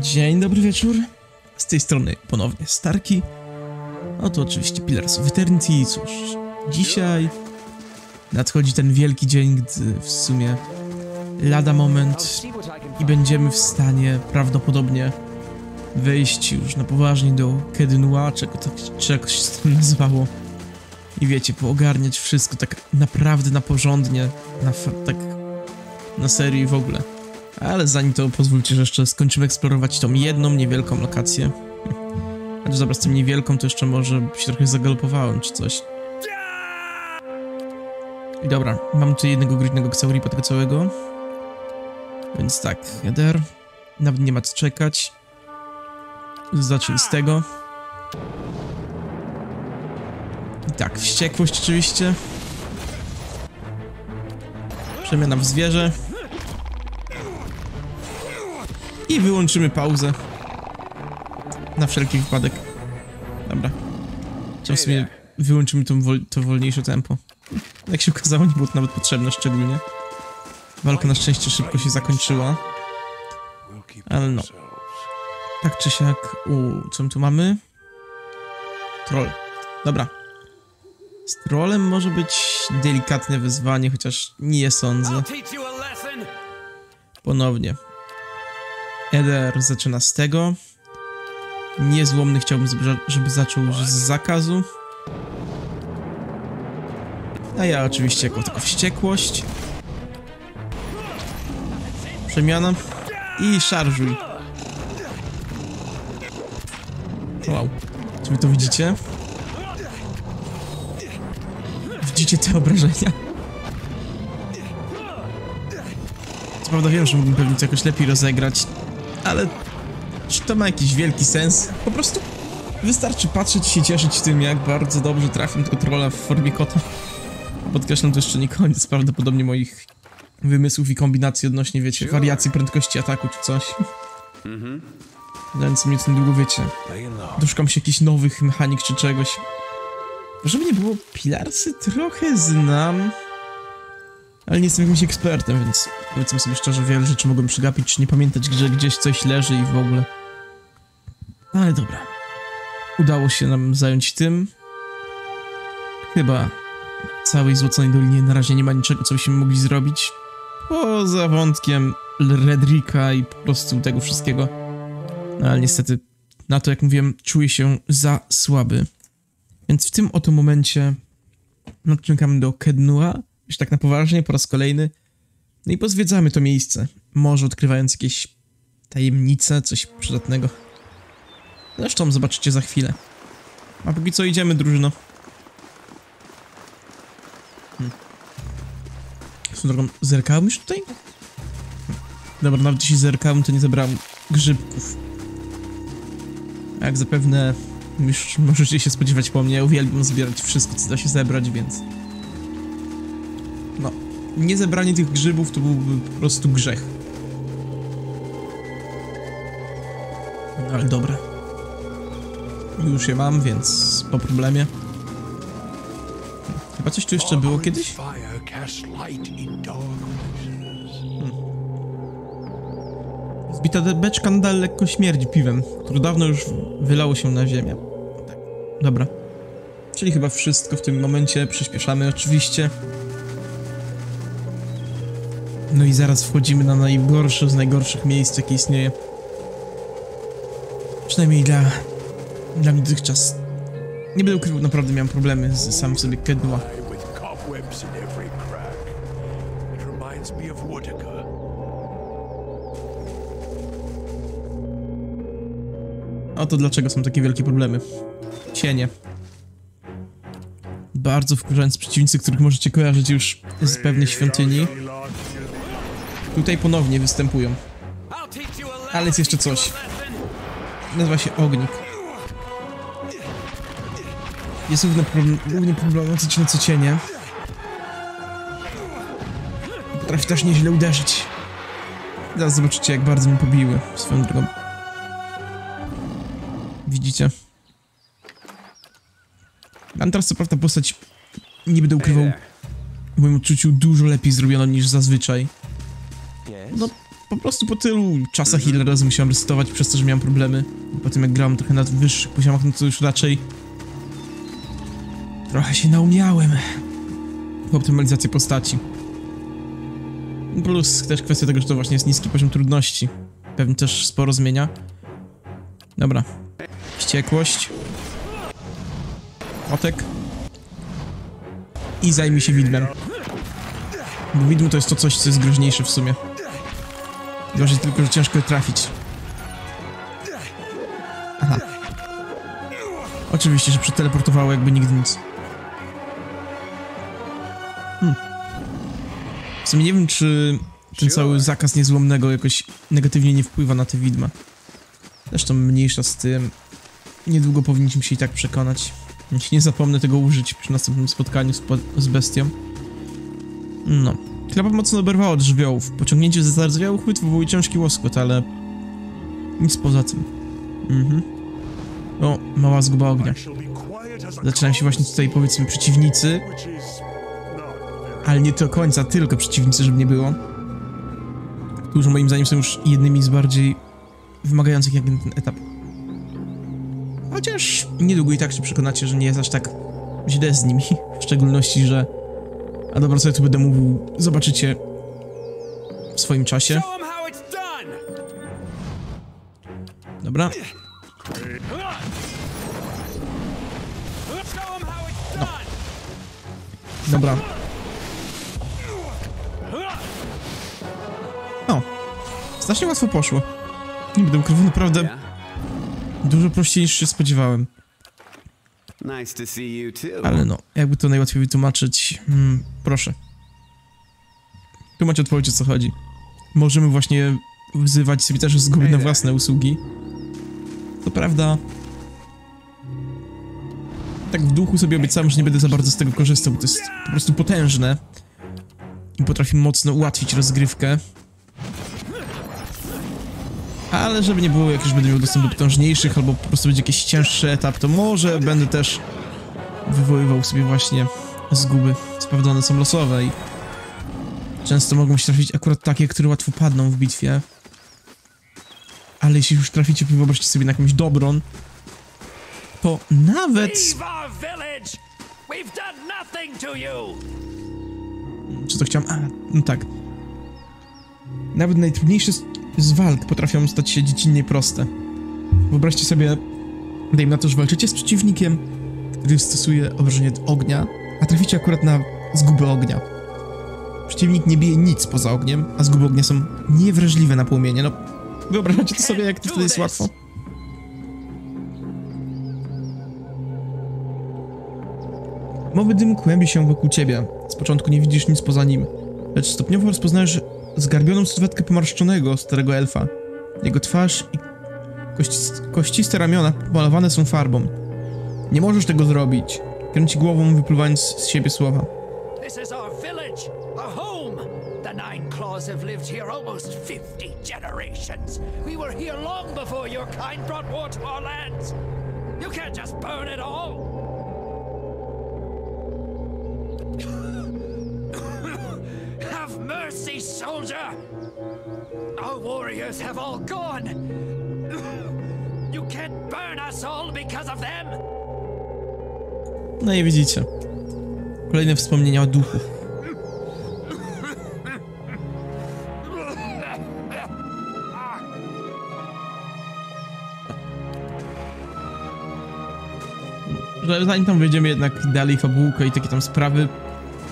Dzień dobry wieczór. Z tej strony ponownie Starki. Oto oczywiście Pillars of Eternity. Cóż, dzisiaj nadchodzi ten wielki dzień, gdy w sumie lada moment i będziemy w stanie prawdopodobnie wejść już na poważnie do Kednua, czego to czegoś się tam nazywało. I wiecie, poogarniać wszystko tak naprawdę na porządnie, na tak na serio i w ogóle. Ale zanim to pozwólcie, że jeszcze skończymy eksplorować tą jedną niewielką lokację. Znaczy dobra, z tym niewielką to jeszcze może się trochę zagalopowałem czy coś. I dobra, mam tu jednego gryźnego Xauripa tego całego. Więc tak, header. Nawet nie ma co czekać. Zacznij z tego. I tak, wściekłość oczywiście. Przemiana w zwierzę. I wyłączymy pauzę. Na wszelki wypadek. Dobra. Chciałem sobie wyłączymy to, wol to wolniejsze tempo. Jak się okazało, nie było to nawet potrzebne szczególnie. Walka na szczęście szybko się zakończyła. Ale no. Tak czy siak, u, co my tu mamy? Troll. Dobra. Z trollem może być delikatne wyzwanie, chociaż nie sądzę. Ponownie. Eder zaczyna z tego. Niezłomny chciałbym, żeby- zaczął z zakazu. A ja oczywiście jako tylko wściekłość. Przemiana. I szarżuj. Wow. Czy wy to widzicie? Widzicie te obrażenia? Co prawda wiem, że mógłbym pewnie to jakoś lepiej rozegrać, ale czy to ma jakiś wielki sens? Po prostu wystarczy patrzeć i się cieszyć tym, jak bardzo dobrze trafię tego trolla w formie kota. Podkreślam, to jeszcze nie koniec prawdopodobnie moich wymysłów i kombinacji odnośnie, wiecie, wariacji prędkości ataku czy coś. Więc mnie to niedługo, wiecie, doszukam się jakichś nowych mechanik czy czegoś. Żeby nie było, Pilarsy trochę znam, ale nie jestem jakimś ekspertem, więc powiedzmy sobie szczerze, wiele rzeczy mogłem przegapić, czy nie pamiętać, że gdzieś coś leży i w ogóle. No ale dobra. Udało się nam zająć tym. Chyba w całej Złoconej Dolinie na razie nie ma niczego, co byśmy mogli zrobić. Poza wątkiem Redrika i po prostu tego wszystkiego. No ale niestety, na to jak mówiłem, czuję się za słaby. Więc w tym oto momencie nadciągamy do Kednua, już tak na poważnie, po raz kolejny. No i pozwiedzamy to miejsce, może odkrywając jakieś tajemnice, coś przydatnego. Zresztą zobaczycie za chwilę. A póki co idziemy, drużyno. Hmm. Drogą, zerkałem już tutaj? Dobra, nawet jeśli zerkałem, to nie zebrałem grzybków. Jak zapewne już możecie się spodziewać po mnie, uwielbiam zbierać wszystko, co da się zebrać, więc... Nie zebranie tych grzybów to byłby po prostu grzech. No, ale dobra. Już je mam, więc po problemie. Chyba coś tu jeszcze było kiedyś? Places. Zbita beczka nadal lekko śmierdzi piwem, które dawno już wylało się na ziemię. Tak, dobra. Czyli chyba wszystko w tym momencie. Przyspieszamy oczywiście. No i zaraz wchodzimy na najgorsze z najgorszych miejsc, jakie istnieje. Przynajmniej dla... dla mnie dotychczas. Nie będę ukrywał, naprawdę miałem problemy z sam w sobie Woodica. Oto dlaczego są takie wielkie problemy. Cienie. Bardzo wkurzający przeciwnicy, których możecie kojarzyć już z pewnej świątyni. Tutaj ponownie występują. Ale jest jeszcze coś. Nazywa się ognik. Jest równie, problem, równie problematyczne co cienie. Potrafi też nieźle uderzyć. Zaraz zobaczycie, jak bardzo mnie pobiły swoją drogą. Widzicie? Mam teraz co prawda postać, nie będę ukrywał, w moim odczuciu dużo lepiej zrobioną niż zazwyczaj. Yes? No, po prostu po tylu czasach ile razy musiałem resetować przez to, że miałem problemy. Po tym jak grałem trochę na wyższych poziomach, no to już raczej trochę się naumiałem w optymalizację postaci. Plus też kwestia tego, że to właśnie jest niski poziom trudności. Pewnie też sporo zmienia. Dobra. Wściekłość. Kotek. I zajmij się widmem. Bo widmo to jest to coś, co jest groźniejsze w sumie. Gorzej tylko, że ciężko trafić. Aha. Oczywiście, że przeteleportowało jakby nigdy nic. Hmm. W sumie nie wiem, czy ten cały zakaz niezłomnego jakoś negatywnie nie wpływa na te widma. Zresztą mniejsza z tym. Niedługo powinniśmy się i tak przekonać. Jeśli nie zapomnę tego użyć przy następnym spotkaniu z, z bestią. No. Klapa mocno oberwała od żywiołów. Pociągnięcie ze zardzewiałych chwyt wywołuje ciężki łoskot, ale... Nic poza tym. Mhm. O, mała zguba ognia. Zaczynają się właśnie tutaj, powiedzmy, przeciwnicy, ale nie do końca tylko przeciwnicy, żeby nie było. Którzy moim zdaniem są już jednymi z bardziej wymagających jak ten etap. Chociaż niedługo i tak się przekonacie, że nie jest aż tak źle z nimi. W szczególności, że... A dobra, co ja tu będę mówił, zobaczycie w swoim czasie. Dobra, done! dobra. O, znacznie łatwo poszło. Nie będę ukrywał, naprawdę dużo prościej niż się spodziewałem. Nice to see you too. Ale no, jakby to najłatwiej wytłumaczyć, hmm, proszę. Tu macie odpowiedź o co chodzi. Możemy właśnie wzywać sobie też zguby na własne usługi. To prawda. Tak w duchu sobie obiecałem, że nie będę za bardzo z tego korzystał, bo to jest po prostu potężne. I potrafi mocno ułatwić rozgrywkę. Ale żeby nie było, jak już będę miał dostęp do potężniejszych, albo po prostu będzie jakiś cięższy etap, to może będę też wywoływał sobie właśnie zguby. Sprawdzone są losowe i często mogą się trafić akurat takie, które łatwo padną w bitwie. Ale jeśli już traficie, wyobraźcie sobie na jakąś dobrą, to nawet... Nothing to! Co chciałem? A, no tak. Nawet najtrudniejsze z, walk potrafią stać się dziecinnie proste. Wyobraźcie sobie, dajmy na to, że walczycie z przeciwnikiem, który stosuje obrażenie ognia, a traficie akurat na zguby ognia. Przeciwnik nie bije nic poza ogniem, a zguby ognia są niewrażliwe na płomienie. No, wyobrażacie to sobie, jak to wtedy jest łatwo? Mowy dym kłębi się wokół ciebie. Z początku nie widzisz nic poza nim, lecz stopniowo rozpoznajesz zgarbioną sylwetkę pomarszczonego starego elfa. Jego twarz i kości, kościste ramiona pomalowane są farbą. Nie możesz tego zrobić. Kręci głową, wypluwając z siebie słowa. This is our village, our home. The Nine Claws have lived here almost 50 generations. We were here long before your kind brought war to our lands. You can't just burn it all. Soldier. Our warriors have all gone. You can't burn us all because of them. No i widzicie. Kolejne wspomnienia o duchu. Zanim tam wejdziemy jednak dalej fabułkę i takie tam sprawy,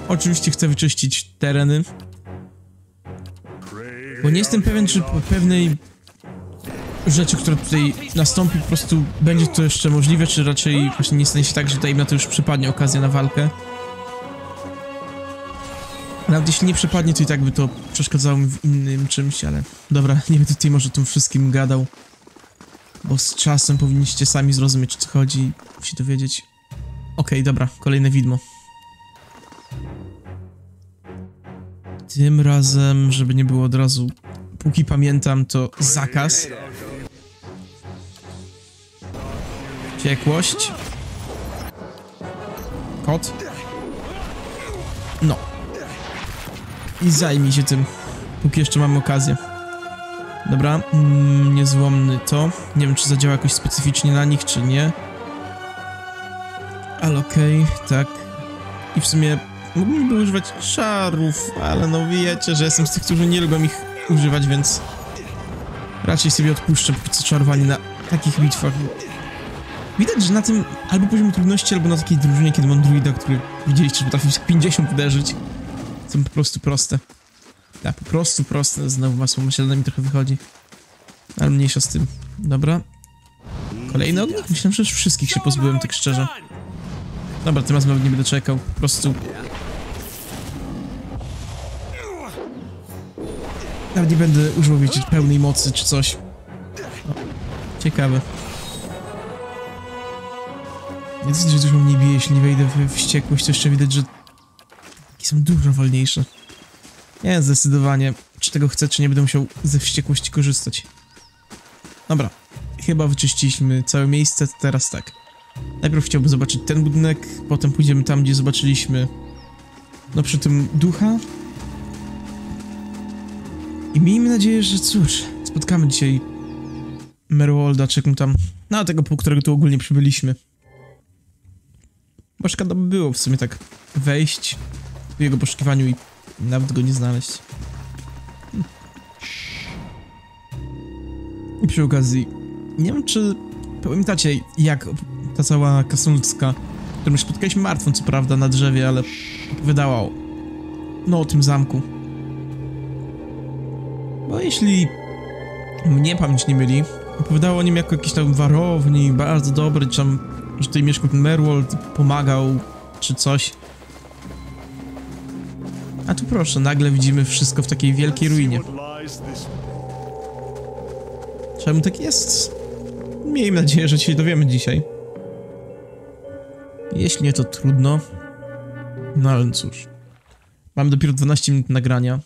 oczywiście chcę wyczyścić tereny, bo nie jestem pewien, czy po pewnej rzeczy, która tutaj nastąpi, po prostu będzie to jeszcze możliwe, czy raczej właśnie nie stanie się tak, że tutaj na to już przypadnie okazja na walkę. Nawet jeśli nie przypadnie, to i tak by to przeszkadzało mi w innym czymś, ale dobra, nie będę tutaj może o tym wszystkim gadał, bo z czasem powinniście sami zrozumieć, o co chodzi i się dowiedzieć. Okej, dobra, kolejne widmo. Tym razem, żeby nie było od razu, póki pamiętam, to zakaz. Ciekłość. Kot. No. I zajmij się tym, póki jeszcze mamy okazję. Dobra, mm, niezłomny to. Nie wiem, czy zadziała jakoś specyficznie na nich, czy nie. Ale okej, tak. I w sumie mógłbym używać czarów, ale no wiecie, że jestem z tych, którzy nie lubią ich używać, więc raczej sobie odpuszczę póki co czarowanie na takich bitwach. Widać, że na tym albo poziom trudności, albo na takiej drużynie, kiedy mam druida, który widzieliście, że potrafi 50 uderzyć, są po prostu proste. Tak, po prostu proste. Znowu masło maślane mi trochę wychodzi. Ale mniejsza z tym. Dobra. Kolejny ognik? Myślałem, że już wszystkich się pozbyłem, tak szczerze. Dobra, tym razem nie będę czekał. Po prostu... Nawet nie będę używał, wiecie, pełnej mocy czy coś. O, ciekawe. Nie dosyć, że dużo mnie bije, jeśli wejdę w wściekłość, to jeszcze widać, że... Takie są dużo wolniejsze. Nie, zdecydowanie. Czy tego chcę, czy nie będę musiał ze wściekłości korzystać. Dobra. Chyba wyczyściliśmy całe miejsce, teraz tak. Najpierw chciałbym zobaczyć ten budynek, potem pójdziemy tam, gdzie zobaczyliśmy... No przy tym ducha. I miejmy nadzieję, że cóż, spotkamy dzisiaj Merwolda, czy mu tam... No, tego, po którego tu ogólnie przybyliśmy. Bo szkoda by było w sumie tak wejść w jego poszukiwaniu i nawet go nie znaleźć. Hm. I przy okazji, nie wiem czy pamiętacie jak ta cała kasulska, którą spotkaliśmy martwą co prawda na drzewie, ale opowiadała o, no o tym zamku. Bo jeśli mnie pamięć nie myli, opowiadało o nim jako jakiś tam warowni, bardzo dobry, czy tam, że tutaj mieszkał ten Merwold, pomagał, czy coś. A tu proszę, nagle widzimy wszystko w takiej wielkiej ruinie. Czemu tak jest? Miejmy nadzieję, że się dowiemy dzisiaj. Jeśli nie, to trudno. No ale cóż. Mamy dopiero 12 minut nagrania.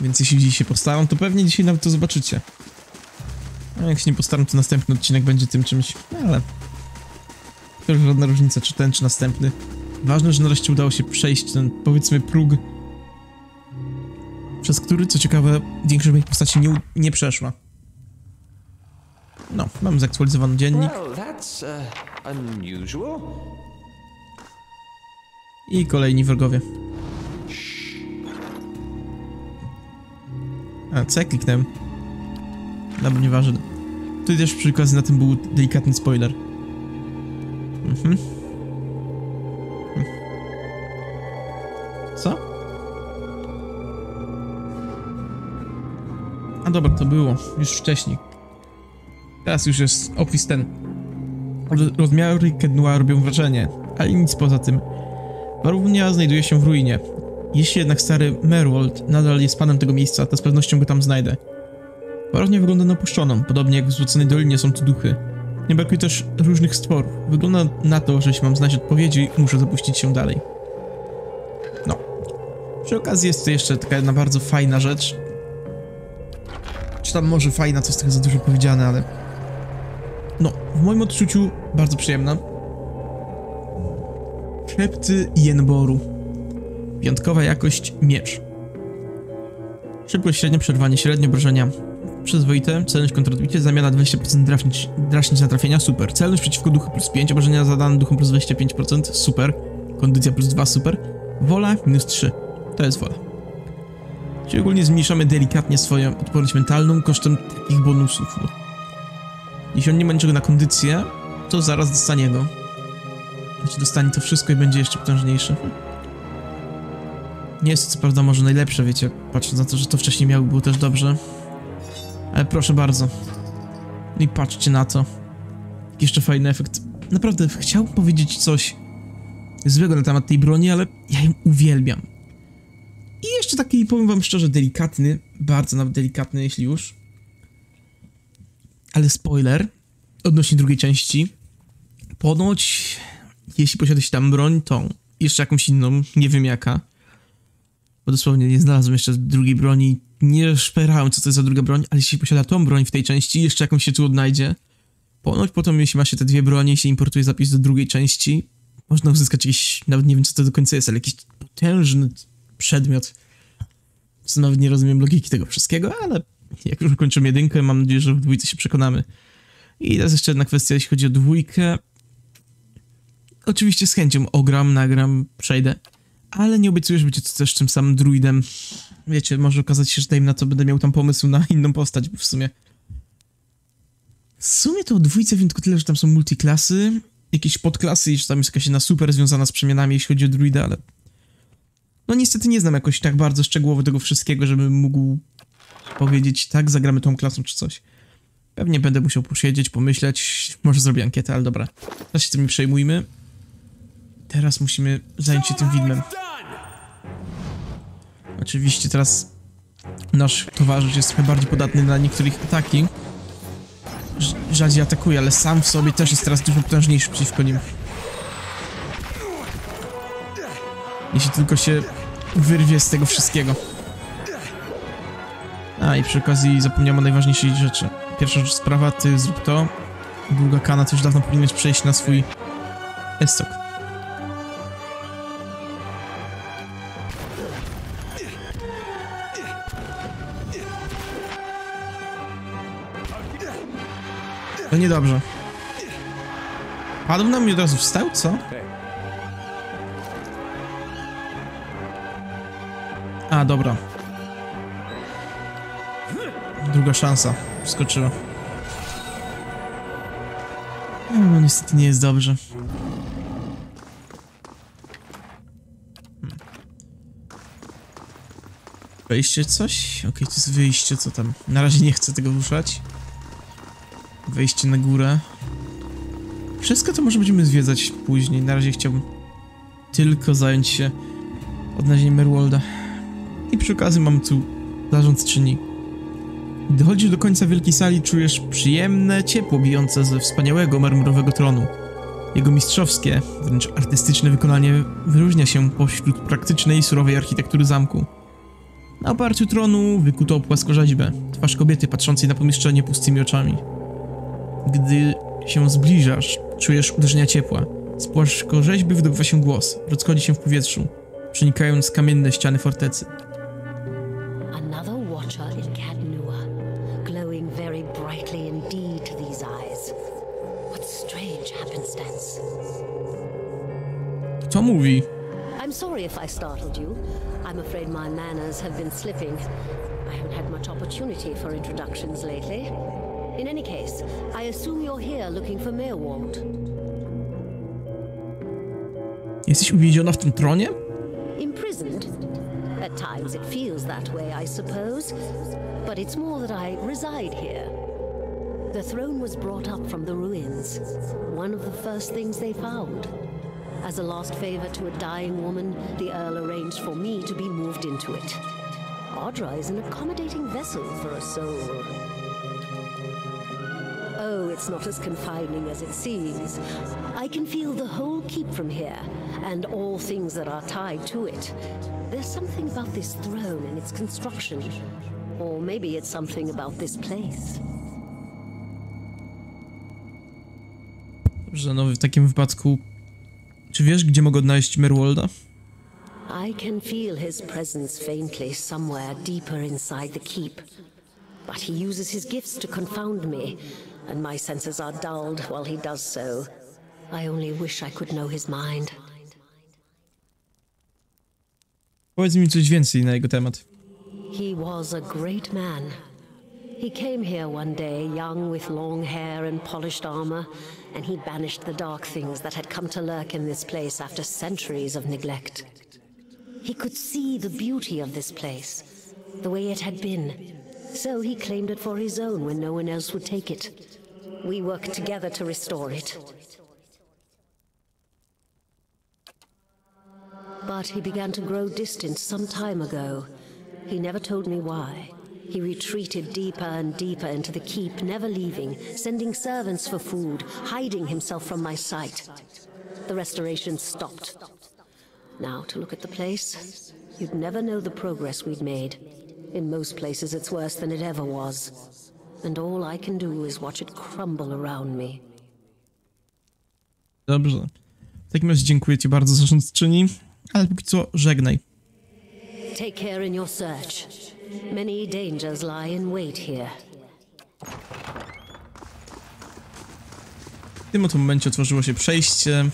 Więc jeśli dzisiaj się postaram, to pewnie dzisiaj nawet to zobaczycie. A jak się nie postaram, to następny odcinek będzie tym czymś, no ale... To już żadna różnica, czy ten, czy następny. Ważne, że nareszcie udało się przejść ten, powiedzmy, próg, przez który, co ciekawe, większość moich postaci nie, nie przeszła. No, mam zaktualizowany dziennik uh, i kolejni wrogowie. A, co ja kliknąłem? Dobra, nieważne. Tutaj też przy okazji na tym był delikatny spoiler. Mhm. Co? A dobra, to było już wcześniej. Teraz już jest opis ten. Roz- Rozmiary Kednua robią wrażenie, ale nic poza tym. Warownia znajduje się w ruinie. Jeśli jednak stary Merwold nadal jest panem tego miejsca, to z pewnością go tam znajdę. Warownia wygląda na opuszczoną, podobnie jak w Złoconej Dolinie są tu duchy. Nie brakuje też różnych stworów. Wygląda na to, że jeśli mam znaleźć odpowiedzi, muszę zapuścić się dalej. No. Przy okazji jest to jeszcze taka jedna bardzo fajna rzecz. Czy tam może fajna, co z tego za dużo powiedziane, ale... No, w moim odczuciu bardzo przyjemna. Szepty Jenboru. Wyjątkowa jakość miecz. Szybkość średnia, przerwanie średnio, obrażenia przyzwoite, celność kontra odbicie, zamiana 20% draśnić, draśnić na trafienia, super. Celność przeciwko duchu plus 5, obrażenia zadane duchom plus 25%, super. Kondycja plus 2, super. Wola minus 3, to jest wola. Czyli ogólnie zmniejszamy delikatnie swoją odporność mentalną kosztem takich bonusów. No. Jeśli on nie ma niczego na kondycję, to zaraz dostanie go. Znaczy dostanie to wszystko i będzie jeszcze potężniejszy. Nie jest co prawda może najlepsze, wiecie, patrząc na to, że to wcześniej miało, było też dobrze. Ale proszę bardzo. I patrzcie na to. Jeszcze fajny efekt. Naprawdę, chciałbym powiedzieć coś złego na temat tej broni, ale ja ją uwielbiam. I jeszcze taki, powiem wam szczerze, delikatny, bardzo nawet delikatny, jeśli już. Ale spoiler, odnośnie drugiej części. Ponoć, jeśli posiada się tam broń, to jeszcze jakąś inną, nie wiem jaka. Bo dosłownie nie znalazłem jeszcze drugiej broni, nie szperałem co to jest za druga broń, ale jeśli posiada tą broń w tej części, jeszcze jakąś się tu odnajdzie. Ponoć potem, jeśli ma się te dwie bronie, jeśli importuje zapis do drugiej części, można uzyskać jakiś, nawet nie wiem co to do końca jest, ale jakiś potężny przedmiot. Nawet nie rozumiem logiki tego wszystkiego, ale jak już kończymy jedynkę, mam nadzieję, że w dwójce się przekonamy. I teraz jeszcze jedna kwestia, jeśli chodzi o dwójkę. Oczywiście z chęcią ogram, nagram, przejdę, ale nie będzie to też tym samym druidem. Wiecie, może okazać się, że dajmy na to będę miał tam pomysł na inną postać, bo w sumie... W sumie to o dwójce wiem tylko tyle, że tam są multiklasy, jakieś podklasy i że tam jest jakaś jedna super związana z przemianami, jeśli chodzi o druida, ale... No niestety nie znam jakoś tak bardzo szczegółowo tego wszystkiego, żebym mógł powiedzieć, tak, zagramy tą klasą czy coś. Pewnie będę musiał posiedzieć, pomyśleć, może zrobię ankietę, ale dobra. Teraz się tym nie przejmujmy. Teraz musimy zająć się tym widmem. Oczywiście teraz nasz towarzysz jest trochę bardziej podatny na niektórych ataki. Rz- Rzadziej atakuje, ale sam w sobie też jest teraz dużo potężniejszy przeciwko nim. Jeśli tylko się wyrwie z tego wszystkiego. A i przy okazji zapomniałem o najważniejszej rzeczy. Pierwsza sprawa, ty zrób to. Długa kana, ty już dawno powinieneś przejść na swój estok. Niedobrze. Padł na mnie od razu wstał, co? A, dobra. Druga szansa. Wskoczyła. No, niestety nie jest dobrze. Wejście coś? Okej, to jest wyjście, co tam? Na razie nie chcę tego ruszać. Wejście na górę. Wszystko to może będziemy zwiedzać później. Na razie chciałbym tylko zająć się odnalezieniem Merwolda. I przy okazji mam tu zarządczyni. Gdy chodzisz do końca wielkiej sali, czujesz przyjemne ciepło bijące ze wspaniałego marmurowego tronu. Jego mistrzowskie, wręcz artystyczne wykonanie wyróżnia się pośród praktycznej, surowej architektury zamku. Na oparciu tronu wykuto płaskorzeźbę, twarz kobiety patrzącej na pomieszczenie pustymi oczami. Gdy się zbliżasz, czujesz uderzenia ciepła. Z płaskorzeźby wydobywa się głos, rozchodzi się w powietrzu, przenikając kamienne ściany fortecy. Co mówi? I'm sorry if I startled you. I'm afraid my manners have been slipping. I haven't had much opportunity for introductions lately. In any case, I assume you're here looking for Merwald. Jesteś uwięziona w tym tronie? Imprisoned? At times it feels that way, I suppose. But it's more that I reside here. The throne was brought up from the ruins, one of the first things they found. As a last favor to a dying woman, the Earl arranged for me to be moved into it. Audra is an accommodating vessel for a soul. It's not as confining as it seems. I can feel the whole keep from here, and all things that are tied to it. There's something about this throne and its construction. Or maybe it's something about this place. Dobrze, no w takim wypadku... Czy wiesz, gdzie mogę odnaleźć Merwolda? I can feel his presence faintly somewhere deeper inside the keep. But he uses his gifts to confound me, and my senses are dulled while he does so. I only wish I could know his mind. Powiedz mi coś więcej na jego temat. He was a great man. He came here one day, young with long hair and polished armor, and he banished the dark things that had come to lurk in this place after centuries of neglect. He could see the beauty of this place, the way it had been. So he claimed it for his own when no one else would take it. We work together to restore it. But he began to grow distant some time ago. He never told me why. He retreated deeper and deeper into the keep, never leaving, sending servants for food, hiding himself from my sight. The restoration stopped. Now, to look at the place, you'd never know the progress we'd made. In most places, it's worse than it ever was. And all I can do is watch it crumble around me. Dobrze. W takim razie dziękuję ci bardzo, zarządczyni. Ale póki co żegnaj. Take care in your search. Many dangers lie in wait here. W tym oto momencie otworzyło się przejście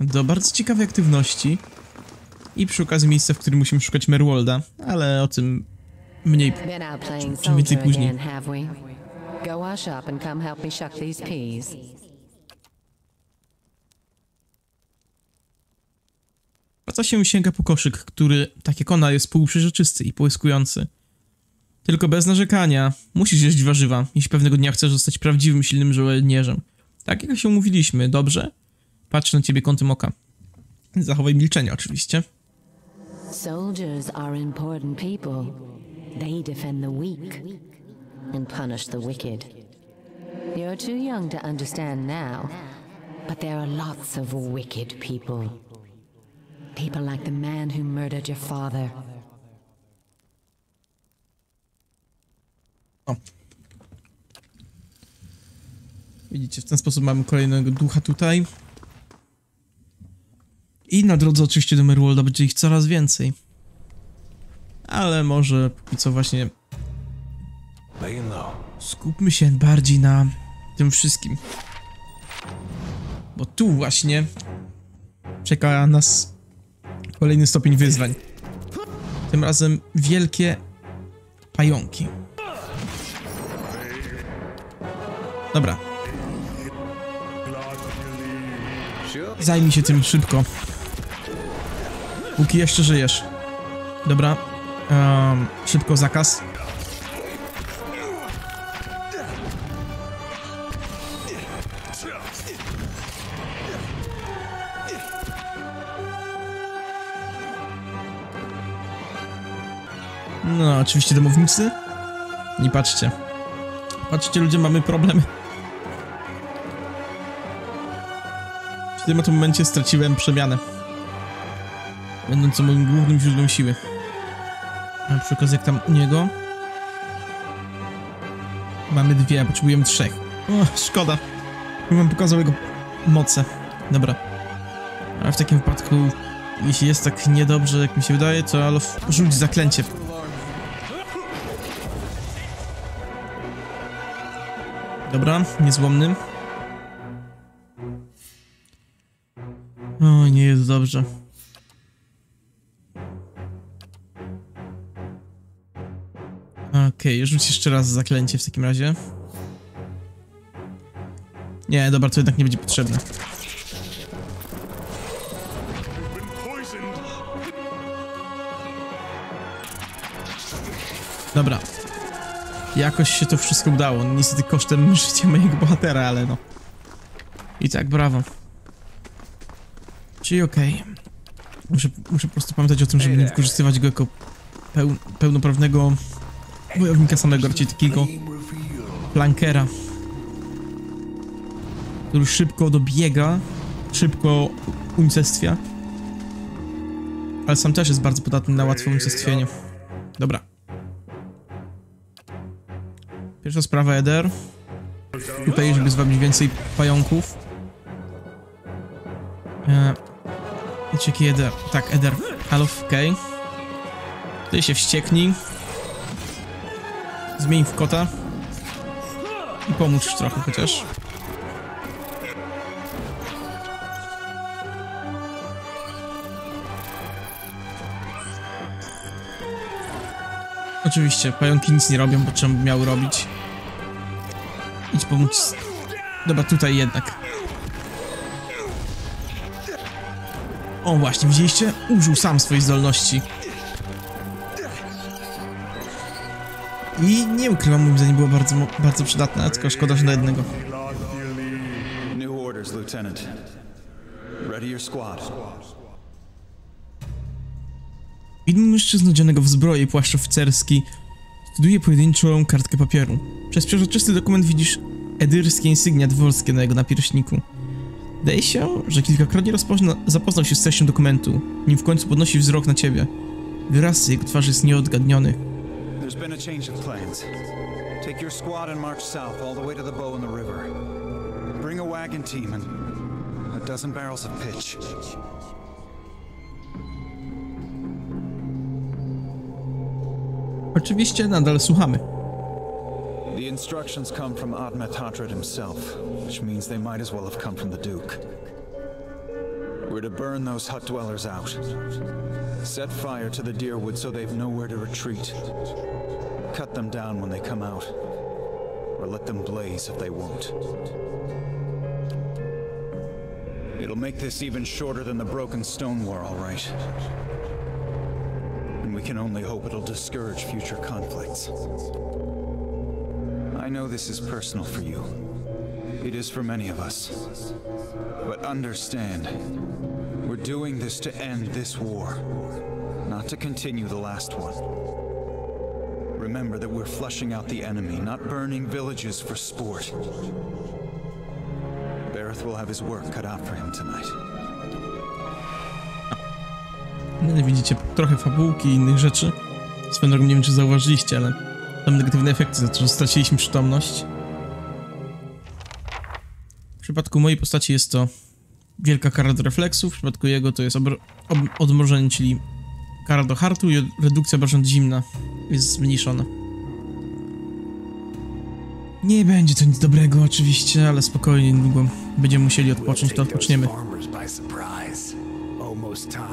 do bardzo ciekawej aktywności i przy okazji miejsca, w którym musimy szukać Merwolda, ale o tym mniej Czym więcej później. Go wash up and come help me shuck these peas. Wraca się sięga po koszyk, który, tak jak ona, jest półprzeźroczysty i połyskujący. Tylko bez narzekania. Musisz jeść warzywa, jeśli pewnego dnia chcesz zostać prawdziwym, silnym żołnierzem. Tak jak się umówiliśmy, dobrze? Patrzę na ciebie kątem oka. Zachowaj milczenie, oczywiście. Soldiers are important people. They defend the weak and punish the wicked. You're too young to understand now, but there are lots of wicked people. People like the man who murdered your father. Widzicie, w ten sposób mamy kolejnego ducha tutaj. I na drodze oczywiście do Merwolda będzie ich coraz więcej. Ale może póki co właśnie. Skupmy się bardziej na tym wszystkim. Bo tu właśnie czeka nas kolejny stopień wyzwań. Tym razem wielkie pająki. Dobra. Zajmij się tym szybko. Póki jeszcze żyjesz. Dobra. Um, szybko zakaz. No, oczywiście domownicy. Nie patrzcie. Patrzcie, ludzie, mamy problem. W tym momencie straciłem przemianę. Będącą moim głównym źródłem siły. A przy okazji jak tam u niego... Mamy dwie, a potrzebujemy trzech. O, szkoda. Bym pokazał jego moce. Dobra. Ale w takim wypadku, jeśli jest tak niedobrze, jak mi się wydaje, to Alof rzuć zaklęcie. Dobra, niezłomny. O, nie jest dobrze. Okej, rzuć jeszcze raz zaklęcie w takim razie. Nie, dobra, to jednak nie będzie potrzebne. Dobra. Jakoś się to wszystko udało. Niestety kosztem życia mojego bohatera, ale no. I tak, brawo. Czyli okej. Muszę, muszę po prostu pamiętać o tym, żeby nie wykorzystywać go jako peł, pełnoprawnego wojownika samego, raczej takiego flankera, który szybko dobiega, szybko unicestwia, ale sam też jest bardzo podatny na łatwe unicestwienie. Dobra. Pierwsza sprawa, Eder. Tutaj, żeby zwabić więcej pająków. Eee, wiecie, jaki Eder? Tak, Eder. Halo, okej. Okay. Ty się wścieknij. Zmień w kota. I pomóż trochę chociaż. Oczywiście, pająki nic nie robią, bo czemu by miały robić? Idź pomóc. Dobra, tutaj jednak. O, właśnie, widzieliście? Użył sam swojej zdolności. I nie ukrywam, moim zdaniem było bardzo, bardzo przydatne, tylko szkoda, że na jednego. New orders, Lieutenant. Ready your squad. Widmo mężczyzny odzianego w zbroję i płaszcz oficerski studuje pojedynczą kartkę papieru. Przez przeźroczysty dokument widzisz edyrskie insygnia dworskie na jego napierśniku. Wydaje się, że kilkakrotnie rozpozna- zapoznał się z treścią dokumentu, nim w końcu podnosi wzrok na ciebie. Wyraz jego twarzy jest nieodgadniony. There's been a change of plans. Take your squad and march south all the way to the bow. Bring a wagon team and a dozen barrels of pitch. Oczywiście nadal słuchamy. The instructions come from Admet Hatred himself, which means they might as well have come from the Duke. We're to burn those hut dwellers out. Set fire to the Deerwood so they've nowhere to retreat. Cut them down when they come out. Or let them blaze if they won't. It'll make this even shorter than the broken stone war, all right. Can only hope it'll discourage future conflicts. I know this is personal for you. It is for many of us. But understand, we're doing this to end this war, not to continue the last one. Remember that we're flushing out the enemy, not burning villages for sport. Bareth will have his work cut out for him tonight. Widzicie trochę fabułki i innych rzeczy. Swoją drogą nie wiem, czy zauważyliście, ale tam negatywne efekty za to, że straciliśmy przytomność. W przypadku mojej postaci jest to wielka kara do refleksów, w przypadku jego to jest odmrożenie, czyli kara do hartu i redukcja obrażeń zimna jest zmniejszona. Nie będzie to nic dobrego oczywiście, ale spokojnie, niedługo będziemy musieli odpocząć, to odpoczniemy.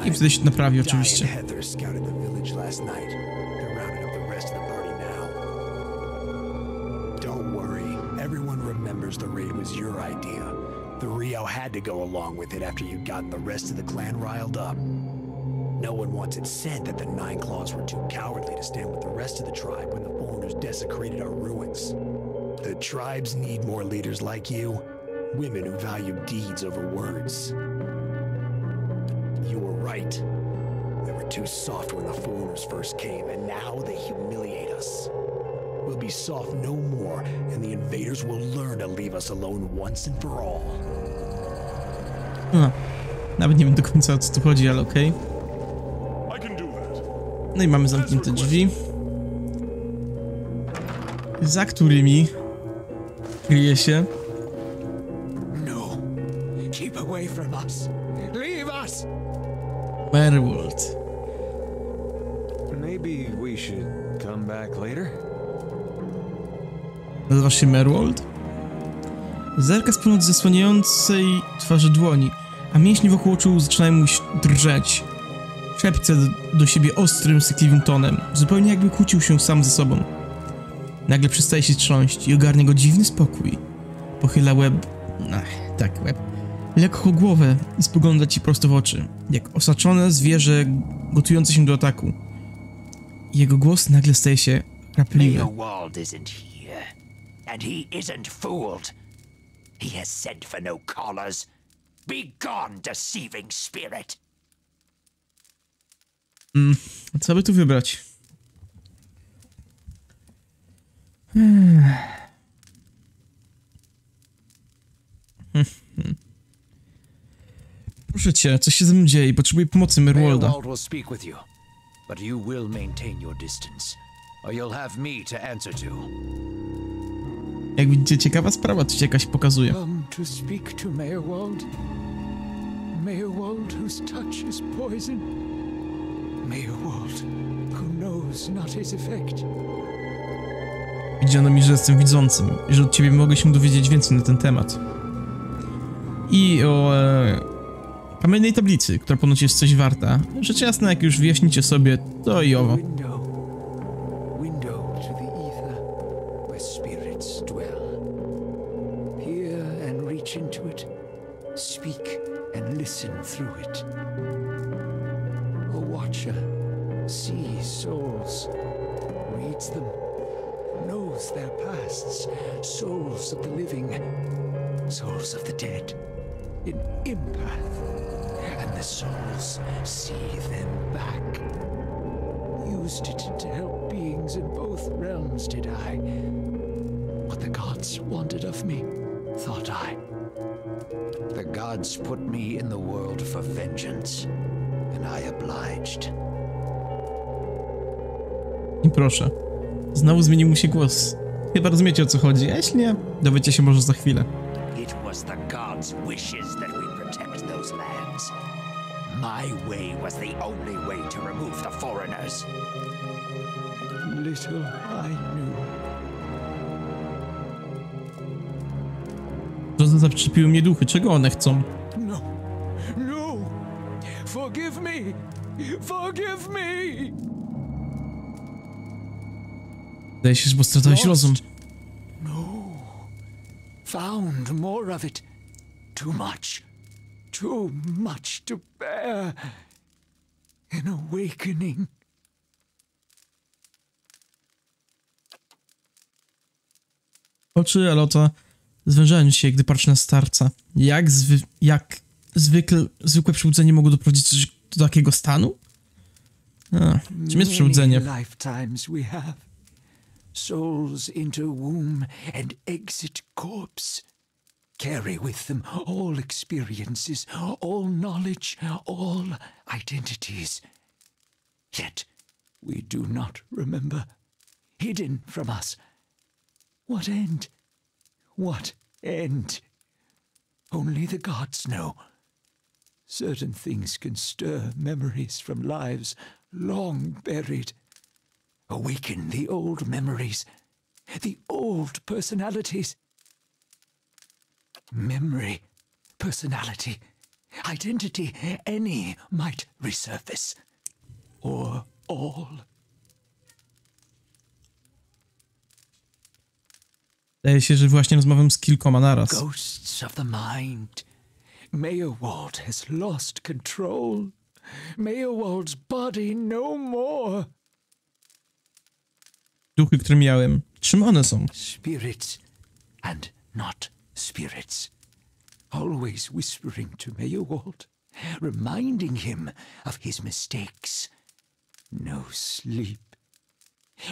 I wtedy się naprawi oczywiście. remembers the raid was your idea. The Rio had to go along with it after you'd gotten the rest of the clan riled up. No one wants it said that the Nine Claws were too cowardly to stand with the rest of the tribe when the foreigners desecrated our ruins. The tribes need more leaders like you, women who value deeds over words. You were right. We were too soft when the foreigners first came, and now they humiliate us. We'll be soft no more, and the invaders will learn to leave us alone once and for all. No, nawet nie wiem do końca o co tu chodzi, ale okej. Okay. No i mamy zamknięte drzwi. Za którymi kryje się... Merwold. Maybe we should come back later. Nazywasz się Merwold? Zerka z ponad zasłaniającej twarzy dłoni, a mięśnie wokół oczu zaczynają mu drżeć. Szepce do siebie ostrym, sykliwym tonem, zupełnie jakby kłócił się sam ze sobą. Nagle przestaje się trząść i ogarnia go dziwny spokój. Pochyla łeb... Ach, tak, łeb. Lekko głowę i spogląda ci prosto w oczy, jak osaczone zwierzę gotujące się do ataku. Jego głos nagle staje się chrapliwy. Wald isn't here, and he isn't fooled. He has sent for no callers. Be gone, deceiving spirit! Mm, co by tu wybrać? Proszę cię, coś się ze mną dzieje i potrzebuję pomocy Merwolda. But you will maintain your distance, or you'll have me to answer to. Jak widzicie, ciekawa sprawa tu się jakaś pokazuje. Come to speak to whose touch is poison. Who knows not his effect. Widziano mi, że jestem widzącym i że od ciebie mogę się dowiedzieć więcej na ten temat. I o e, kamiennej tablicy, która ponoć jest coś warta. Rzecz jasna, jak już wyjaśnicie sobie, to i owo. Souls of the living, souls of the dead, in empath, and the souls see them back. Used it to help beings in both realms, did I? What the gods wanted of me, thought I. The gods put me in the world for vengeance. and I obliged. I proszę. Znowu zmienił mu się głos. Chyba rozumiecie o co chodzi, a jeśli nie, dowiecie się może za chwilę. Gods' wishes that we protect those lands. My way was the only way to remove the foreigners. little I knew. To zaczepiły mnie duchy. Czego one chcą? No, no! Forgive me! Forgive me! Zdaje się, że Lost. rozum. Too much. Too much to bear. An awakening. Oczy Elota zwężają się, gdy patrzy na starca. Jak, zwy, jak zwykle, zwykłe przebudzenie mogło doprowadzić do takiego stanu? A, czym jest przebudzenie? Souls enter womb and exit corpse. Carry with them all experiences, all knowledge, all identities. Yet we do not remember. Hidden from us. What end? What end? Only the gods know. Certain things can stir memories from lives long buried. Awaken the old memories, the old personalities. Memory, personality, identity, any might resurface. Or all. Zdaje się, że właśnie rozmawiam z kilkoma naraz. Ghosts of the mind. Mayorwald has lost control. Mayorwald's body no more. Duchy, które miałem. Czym one są? Spirits and not spirits. Always whispering to Mayorwald, reminding him of his mistakes. No sleep.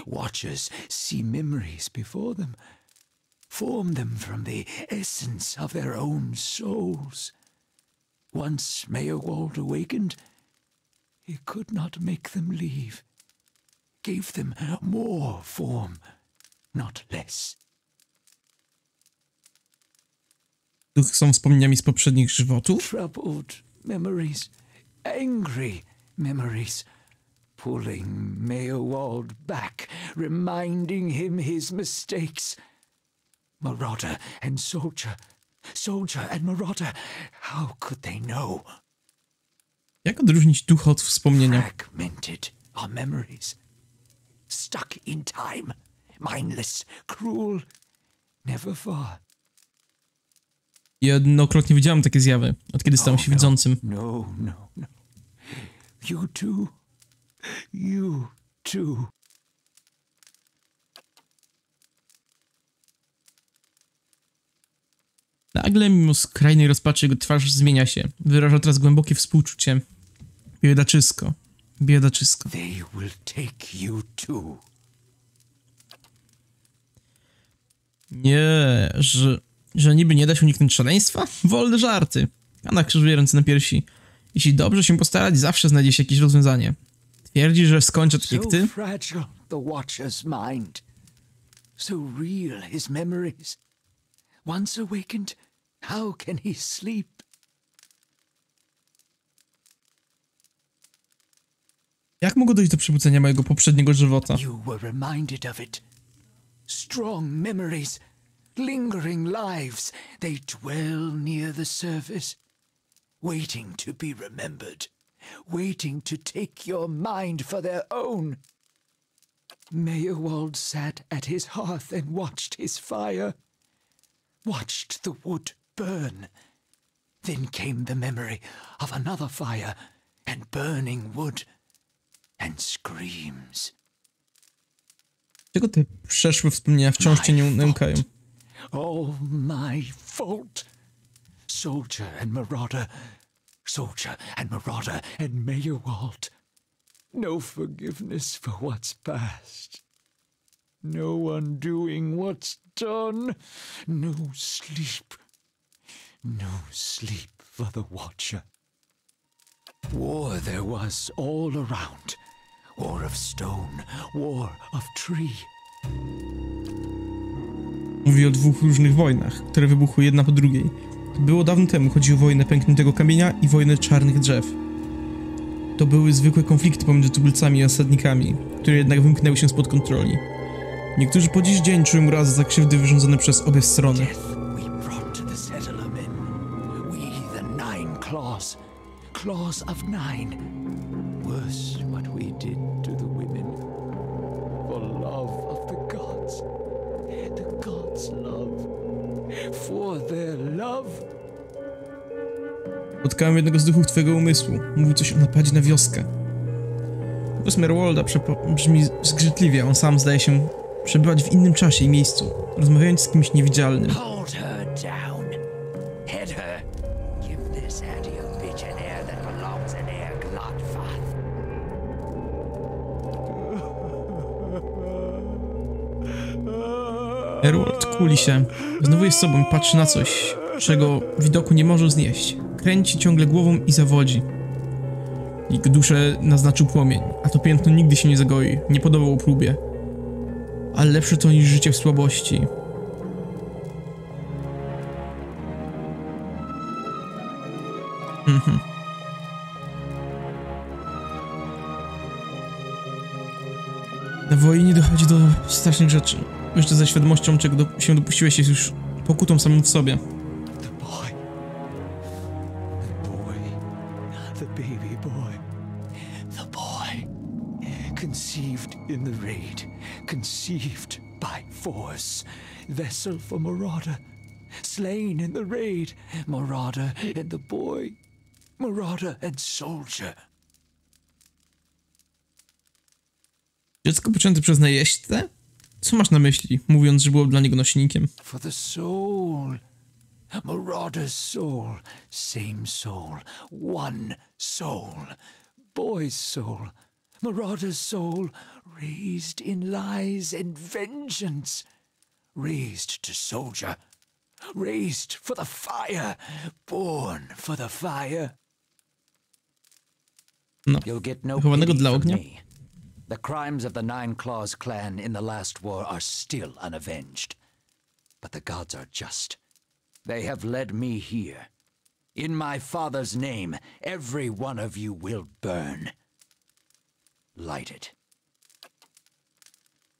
Watchers see memories before them, form them from the essence of their own souls. Once Mayorwald awakened, he could not make them leave. Gave them more form, not less. Duchy są wspomnieniami z poprzednich żywotów? troubled memories, angry memories, pulling Mayorwald back, reminding him his mistakes. Marauder and soldier, soldier and marauder, how could they know? Jak odróżnić ducha od wspomnienia? Fragmented our memories, stuck in time, mindless, cruel, never far. Jednokrotnie widziałem takie zjawy, od kiedy stałem się widzącym. No, no, no. You too. You too. Nagle, mimo skrajnej rozpaczy, jego twarz zmienia się. Wyraża teraz głębokie współczucie. Biedaczysko. Biedaczysko. They will take you too. Nie, że, że niby nie da się uniknąć szaleństwa? Wolne żarty. Anna krzyżuje ręce na piersi. Jeśli dobrze się postarać, zawsze znajdzie się jakieś rozwiązanie. Twierdzi, że skończę tak jak ty? the Watcher's mind. So real his memories. Once awakened, how can he sleep? Jak mogło dojść do przebudzenia mojego poprzedniego żywota? You were reminded of it. Strong memories, lingering lives, they dwell near the surface, waiting to be remembered, waiting to take your mind for their own. Mayorwald sat at his hearth and watched his fire, watched the wood burn. Then came the memory of another fire and burning wood and screams. Czego te przeszłe wspomnienia wciąż cię nie nękają? All my fault. Soldier and marauder, soldier and marauder and Mayorwald. No forgiveness for what's past. No undoing what's done. No sleep. No sleep for the Watcher. War there was all around. War of stone, war of tree. Mówi o dwóch różnych wojnach, które wybuchły jedna po drugiej. Było dawno temu, chodzi o wojnę pękniętego kamienia i wojnę czarnych drzew. to były zwykłe konflikty pomiędzy tubylcami i osadnikami, które jednak wymknęły się spod kontroli. Niektórzy po dziś dzień czują urazę za krzywdy wyrządzone przez obie strony. Claws of Nine. Worse what we did to the Spotkałem jednego z duchów twojego umysłu. Mówił coś o napadzie na wioskę. Głos Merwolda brzmi zgrzytliwie. On sam zdaje się przebywać w innym czasie i miejscu, rozmawiając z kimś niewidzialnym. Kuli się. Znowu jest sobą patrzy na coś, czego widoku nie może znieść. Kręci ciągle głową i zawodzi. Ich duszę naznaczył płomień, a to piętno nigdy się nie zagoi. Nie podobał próbie. Ale lepsze to niż życie w słabości. Mhm. Na wojnie dochodzi do strasznych rzeczy. Jeszcze ze świadomością, czego do, się dopuściłeś, jest już pokutą samym w sobie. Conceived in the raid. Conceived by force. Vessel for Marauder. Slain in the raid. Marauder and the boy. Marauder and soldier. Dziecko poczęte przez najeźdźcę? Co masz na myśli, mówiąc, że było dla niego nośnikiem? For the soul. Marauder's soul. Same soul. One soul. Boy's soul. Marauder's soul. Raised in lies and vengeance. Raised to soldier. Raised for the fire. Born for the fire. No, You'll get no wychowanego pity dla ognia? me. The crimes of the Nine Claws clan in the last war are still unavenged. But the gods are just. They have led me here. In my father's name, every one of you will burn. Light it.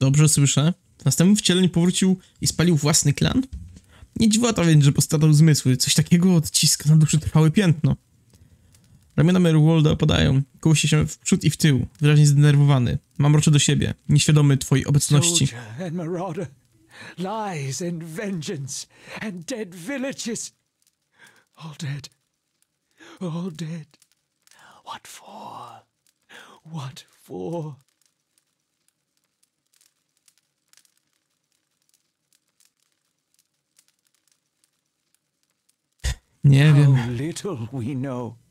Dobrze słyszę. W następnym powrócił i spalił własny klan? Nie dziwota więc, że postradał zmysły. Coś takiego odciska na duszy trwałe piętno. Ramiona Merwolda opadają. Kołysie się w przód i w tył. Wyraźnie zdenerwowany. Mam rocze do siebie. Nieświadomy twojej obecności. Soldier and marauder, lies and vengeance, and dead villages. All dead. All dead. What for? What for? Nie wiem. How little we know.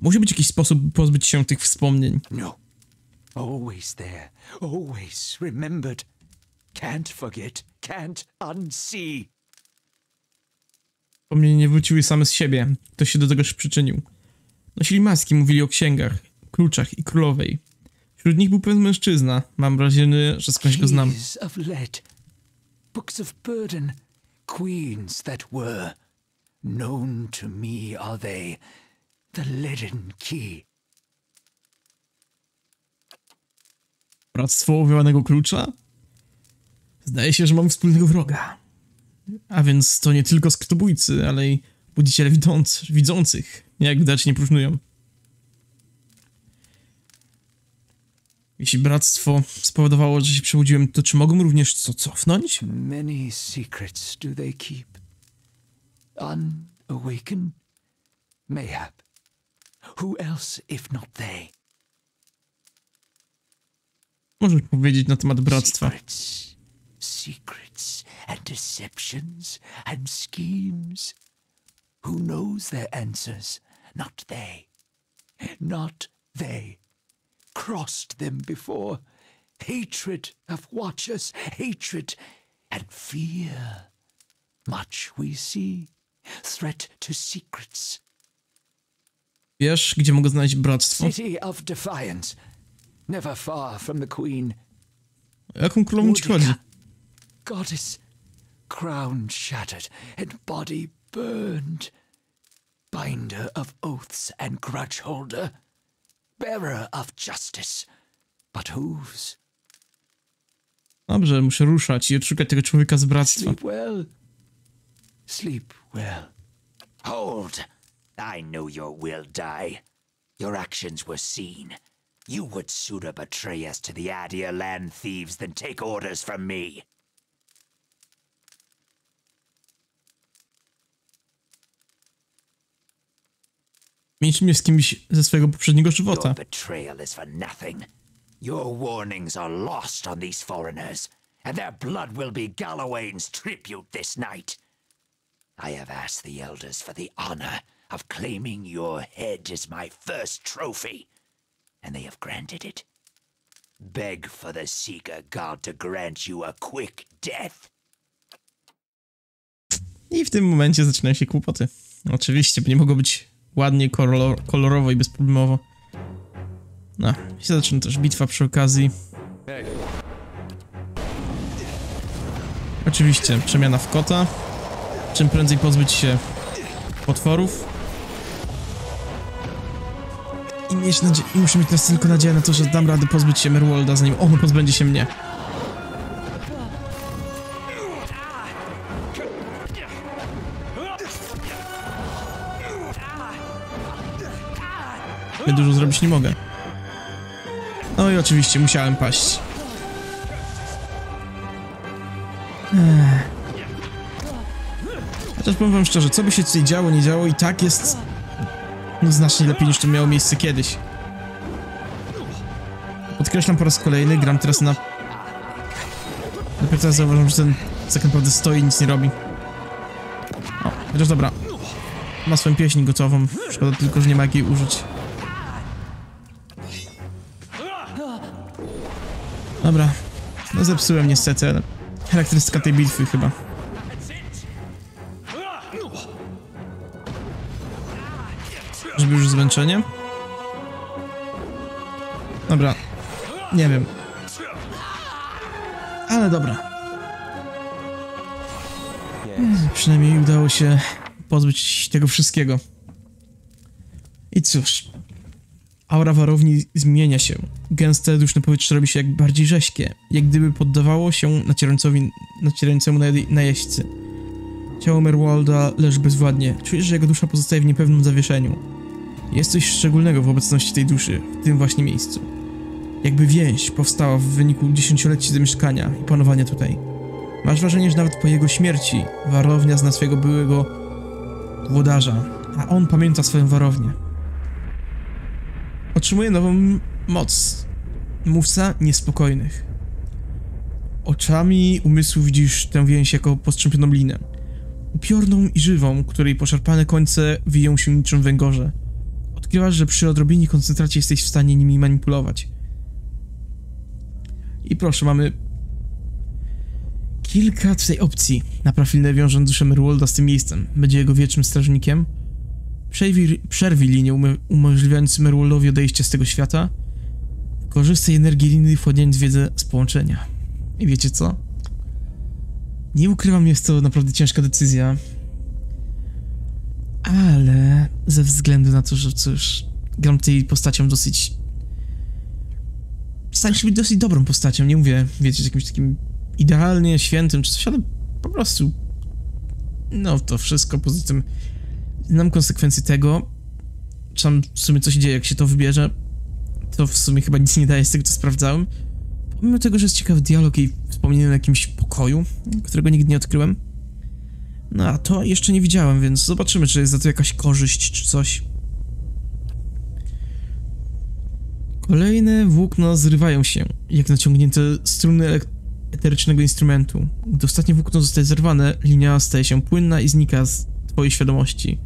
Musi być jakiś sposób by pozbyć się tych wspomnień. No. Always there. Always remembered. Can't forget. Can't unsee. Wspomnienia nie wróciły same z siebie. Ktoś się do tego przyczynił. Nosili maski, mówili o księgach, kluczach i królowej. Wśród nich był pewien mężczyzna. Mam wrażenie, że skądś go znam. Of lead. Books of burden. Queens that were. Known to me are they. The leaden key. Bractwo owianego klucza? Zdaje się, że mam wspólnego wroga. A więc to nie tylko skrytobójcy, ale i budziciele widząc, widzących, jak widać nie próżnują. Jeśli bractwo spowodowało, że się przebudziłem, to czy mogą również co cofnąć? Many secrets do they keep. Unawakened? Mayhap. Who else if not they? Możesz powiedzieć na temat bractwa. Secrets. Secrets and deceptions and schemes. Who knows their answers? Not they. Not they. Crossed them before. Hatred of watchers, hatred and fear. Much we see. Threat to secrets. Wiesz, gdzie mogę znaleźć bractwo? City of defiance. Never far from the queen. Jaką królową ci chodzi? Goddess, crown shattered and body burned. Binder of oaths and grudge holder. bearer of justice. But whose? Dobrze, muszę ruszać i odszukać tego człowieka z bractwa. Sleep well. Sleep well. Hold! I know your will die. Your actions were seen. You would sooner betray us to the Adir land thieves than take orders from me. Mieliśmy mnie z kimś ze swojego poprzedniego Your betrayal is for nothing. Your warnings are lost on these foreigners, and their blood will be Gallowayne's tribute this night. I have asked the elders for the honor of claiming your head as my first trophy, and they have granted it. Beg for the Seeker God to grant you a quick death. I w tym momencie zaczynają się kłopoty. Oczywiście, bo nie mogło być ładnie, kolor, kolorowo i bezproblemowo. No, i zaczyna też bitwa przy okazji. Oczywiście, przemiana w kota. Czym prędzej pozbyć się potworów. I mieć nadzieję, muszę mieć teraz tylko nadzieję na to, że dam radę pozbyć się Merwolda, zanim on pozbędzie się mnie. Ja dużo zrobić nie mogę. No i oczywiście musiałem paść. Chociaż powiem wam szczerze, co by się tutaj działo, nie działo i tak jest no, znacznie lepiej niż to miało miejsce kiedyś. Podkreślam po raz kolejny, gram teraz na... Dopiero teraz zauważam, że ten tak naprawdę stoi i nic nie robi. O, chociaż dobra. Ma swoją pieśń gotową, szkoda tylko, że nie ma jak jej użyć. Dobra. No zepsułem niestety, ale charakterystyka tej bitwy chyba. Zmęczenie? Dobra. Nie wiem. Ale dobra. Hmm, Przynajmniej udało się pozbyć tego wszystkiego. I cóż. Aura warowni zmienia się. Gęste, duszne powietrze robi się jak bardziej rześkie, jak gdyby poddawało się nacierającowi, nacierającemu na najeźdźcy. Ciało Merwalda leży bezwładnie. Czujesz, że jego dusza pozostaje w niepewnym zawieszeniu. Jest coś szczególnego w obecności tej duszy, w tym właśnie miejscu. Jakby więź powstała w wyniku dziesięcioleci zamieszkania i panowania tutaj. Masz wrażenie, że nawet po jego śmierci warownia zna swojego byłego włodarza, a on pamięta swoją warownię. Otrzymuje nową moc. Mówca niespokojnych. Oczami umysłu widzisz tę więź jako postrzępioną linę. Upiorną i żywą, której poszarpane końce wiją się niczym węgorze. Odkrywasz, że przy odrobinie koncentracji jesteś w stanie nimi manipulować. I proszę, mamy kilka tutaj opcji. Naprawilne wiążą duszę Merwolda z tym miejscem. Będzie jego wiecznym strażnikiem. Przerwij, przerwij linię umo umożliwiając Merwoldowi odejście z tego świata. Korzystaj energii liny, wchłaniając wiedzę z połączenia. I wiecie co? Nie ukrywam, jest to naprawdę ciężka decyzja. Ale ze względu na to, że cóż, gram tej postacią dosyć... Stanie się być dosyć dobrą postacią, nie mówię, wiecie, z jakimś takim idealnie świętym czy coś, ale po prostu... No, to wszystko, poza tym znam konsekwencje tego, czy tam w sumie co się dzieje, jak się to wybierze, to w sumie chyba nic nie daje z tego, co sprawdzałem. Pomimo tego, że jest ciekawy dialog i wspomnienie o jakimś pokoju, którego nigdy nie odkryłem. No a to jeszcze nie widziałem, więc zobaczymy, czy jest za to jakaś korzyść, czy coś. Kolejne włókna zrywają się, jak naciągnięte struny eterycznego instrumentu. Gdy ostatnie włókno zostaje zerwane, linia staje się płynna i znika z twojej świadomości.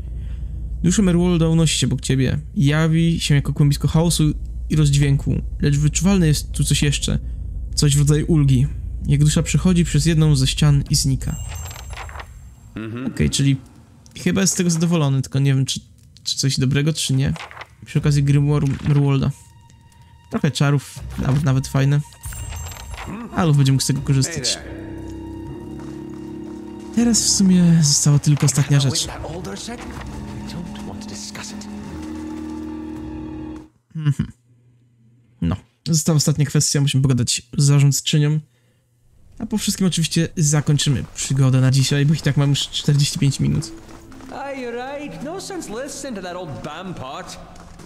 Dusza Merwolda unosi się obok ciebie. Jawi się jako kłębisko chaosu i rozdźwięku, lecz wyczuwalne jest tu coś jeszcze. Coś w rodzaju ulgi. Jak dusza przechodzi przez jedną ze ścian i znika. Okej, okay, czyli chyba jest z tego zadowolony, tylko nie wiem, czy, czy coś dobrego, czy nie. Przy okazji Grimoire Merwolda. Trochę czarów, nawet, nawet fajne. Ale będzie mógł z tego korzystać. Teraz w sumie została tylko ostatnia rzecz. Mhm. Została ostatnia kwestia, musimy pogadać z zarządczynią. A po wszystkim oczywiście zakończymy przygodę na dzisiaj, bo i tak mam już 45 minut. Aye, you're right. No sense listening to that old.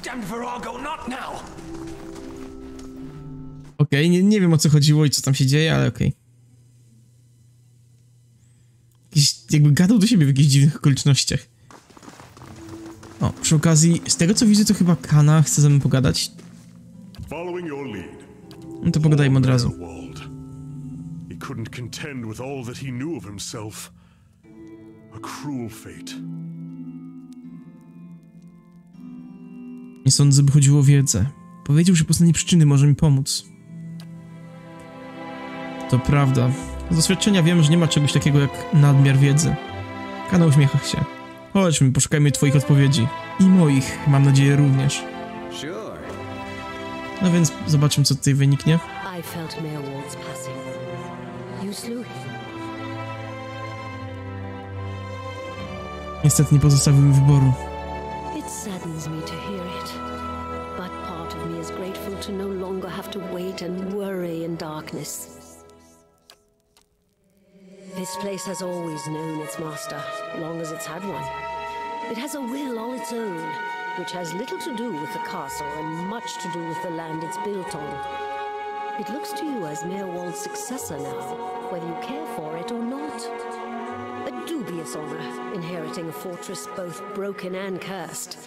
Damned Virago, not now! Okej, nie, nie wiem o co chodziło i co tam się dzieje, ale okej. Jakiś, jakby gadał do siebie w jakichś dziwnych okolicznościach. O, przy okazji, z tego co widzę, to chyba Kana chce ze mną pogadać. No to pogadajmy od razu. Couldn't contend with all that he knew of himself. A cruel fate. Nie sądzę, by chodziło o wiedzę. Powiedział, że poznanie przyczyny może mi pomóc. To prawda. Z doświadczenia wiem, że nie ma czegoś takiego jak nadmiar wiedzy. Kana uśmiecha się. Chodźmy, poszukajmy twoich odpowiedzi. I moich, mam nadzieję, również. Sure. No więc zobaczymy, co tutaj wyniknie. I felt Merwald's passing. You slew him. Niestety nie pozostawił mi wyboru. It saddens me to hear it. But part of me is grateful to no longer have to wait and worry in darkness. This place has always known its master, long as it's had one. It has a will all its own, which has little to do with the castle and much to do with the land it's built on. It looks to you as Merwald's successor now, whether you care for it or not. A dubious honor, inheriting a fortress both broken and cursed.